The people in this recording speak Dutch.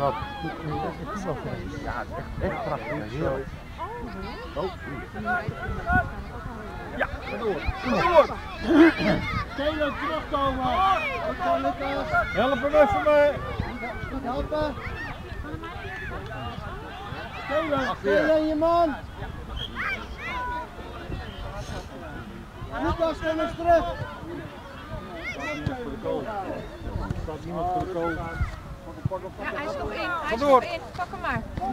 Wat? Het is. Ja, echt, echt prachtig. Heel. Oh, Ja, ga door. Door. Kelo, terugkomen. Helpen even mee. Goed helpen. Kelo, Kelo, je man. Lucas, kom eens terug. Staat niemand voor de kool. Ja, hij is nog in. Hij Ga is door. nog in. Pak hem maar. Oh.